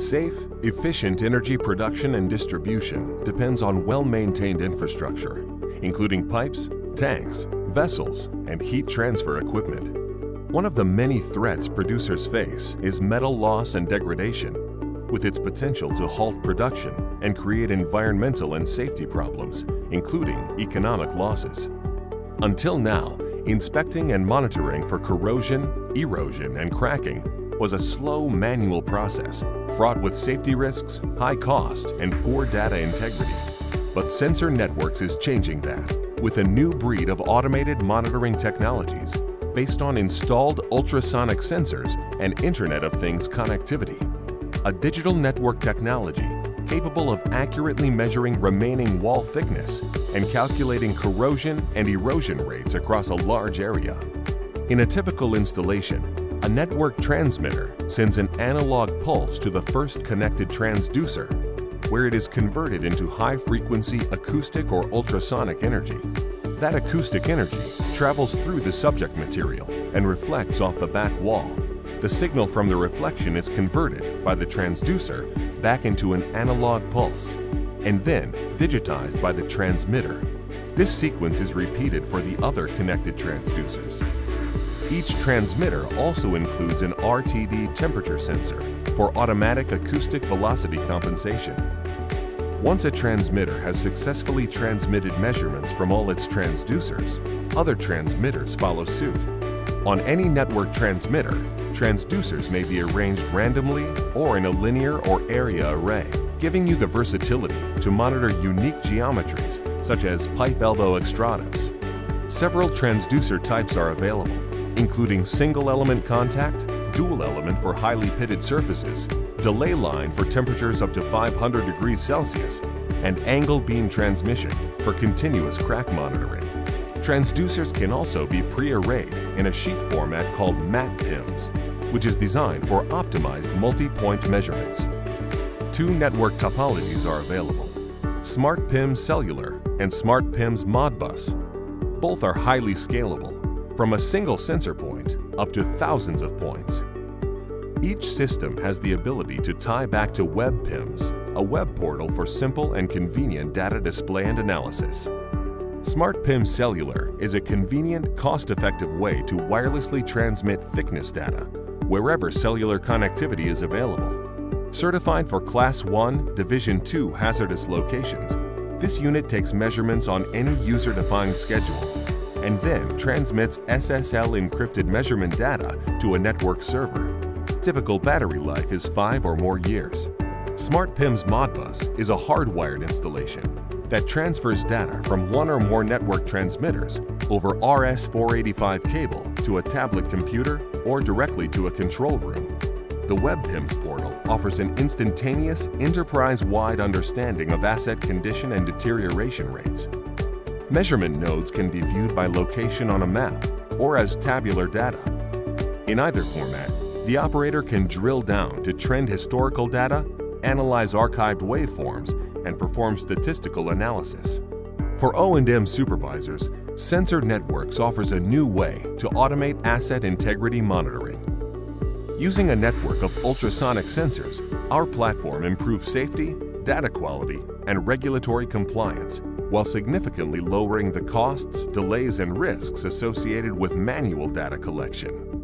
Safe, efficient energy production and distribution depends on well-maintained infrastructure, including pipes, tanks, vessels, and heat transfer equipment. One of the many threats producers face is metal loss and degradation, with its potential to halt production and create environmental and safety problems, including economic losses. Until now, inspecting and monitoring for corrosion, erosion, and cracking was a slow manual process fraught with safety risks, high cost, and poor data integrity. But Sensor Networks is changing that with a new breed of automated monitoring technologies based on installed ultrasonic sensors and Internet of Things connectivity. A digital network technology capable of accurately measuring remaining wall thickness and calculating corrosion and erosion rates across a large area. In a typical installation, a network transmitter sends an analog pulse to the first connected transducer, where it is converted into high-frequency acoustic or ultrasonic energy. That acoustic energy travels through the subject material and reflects off the back wall. The signal from the reflection is converted by the transducer back into an analog pulse and then digitized by the transmitter. This sequence is repeated for the other connected transducers. Each transmitter also includes an RTD temperature sensor for automatic acoustic velocity compensation. Once a transmitter has successfully transmitted measurements from all its transducers, other transmitters follow suit. On any network transmitter, transducers may be arranged randomly or in a linear or area array, giving you the versatility to monitor unique geometries such as pipe elbow extrados. Several transducer types are available, including single element contact, dual element for highly pitted surfaces, delay line for temperatures up to 500 degrees Celsius, and angle beam transmission for continuous crack monitoring. Transducers can also be pre-arrayed in a sheet format called MAT PIMS, which is designed for optimized multi-point measurements. Two network topologies are available, Smart PIMS Cellular and Smart PIMS Modbus. Both are highly scalable from a single sensor point up to thousands of points. Each system has the ability to tie back to WebPIMS, a web portal for simple and convenient data display and analysis. SmartPIMS Cellular is a convenient, cost-effective way to wirelessly transmit thickness data wherever cellular connectivity is available. Certified for Class 1, Division 2 hazardous locations, this unit takes measurements on any user-defined schedule and then transmits SSL encrypted measurement data to a network server. Typical battery life is five or more years. SmartPIMS Modbus is a hardwired installation that transfers data from one or more network transmitters over RS-485 cable to a tablet computer or directly to a control room. The WebPIMS portal offers an instantaneous, enterprise-wide understanding of asset condition and deterioration rates, Measurement nodes can be viewed by location on a map or as tabular data. In either format, the operator can drill down to trend historical data, analyze archived waveforms, and perform statistical analysis. For O&M supervisors, Sensor Networks offers a new way to automate asset integrity monitoring. Using a network of ultrasonic sensors, our platform improves safety, data quality, and regulatory compliance while significantly lowering the costs, delays, and risks associated with manual data collection.